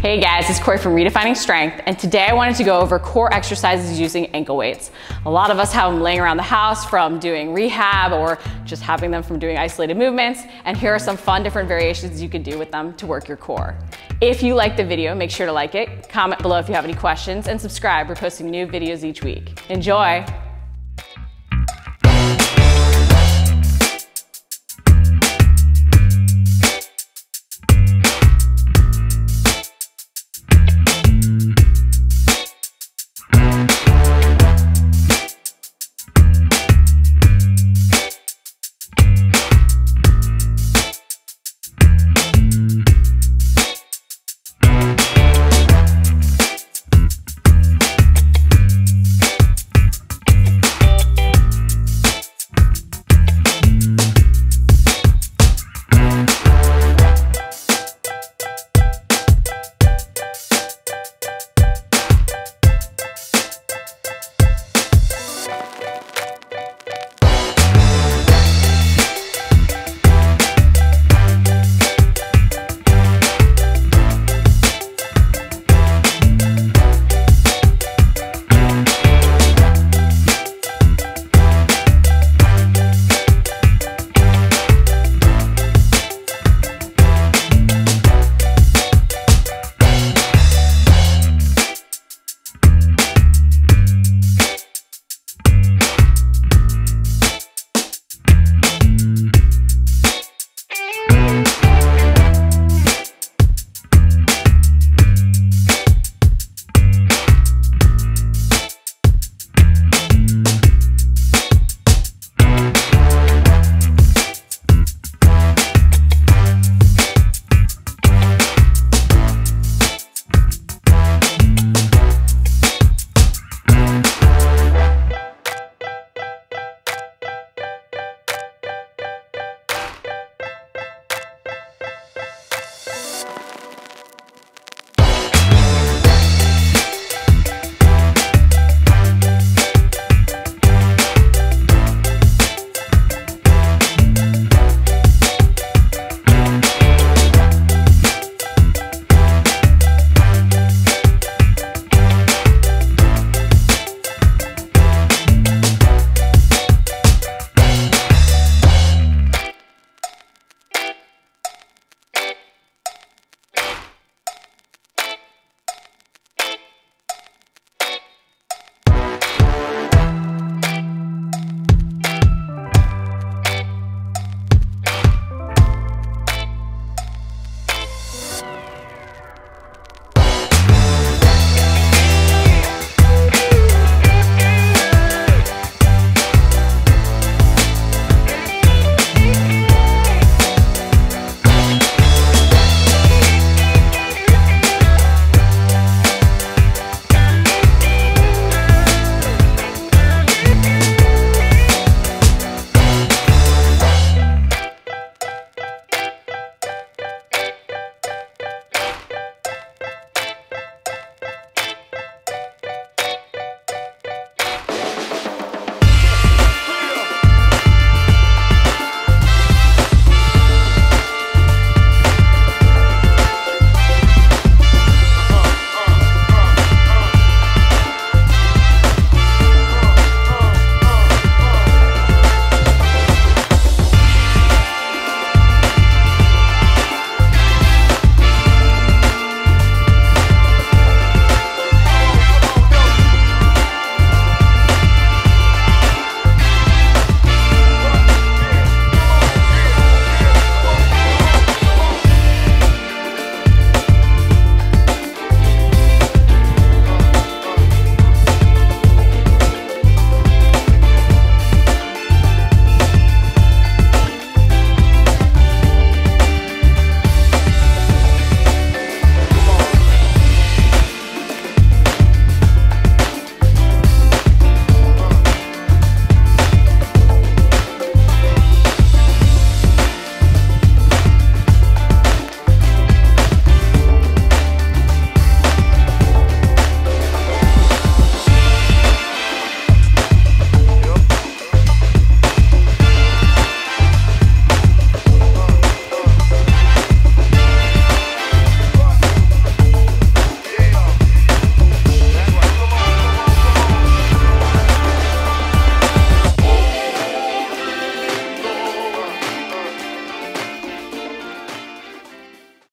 Hey guys, it's Corey from Redefining Strength, and today I wanted to go over core exercises using ankle weights. A lot of us have them laying around the house from doing rehab or just having them from doing isolated movements, and here are some fun different variations you can do with them to work your core. If you like the video, make sure to like it, comment below if you have any questions, and subscribe. We're posting new videos each week. Enjoy!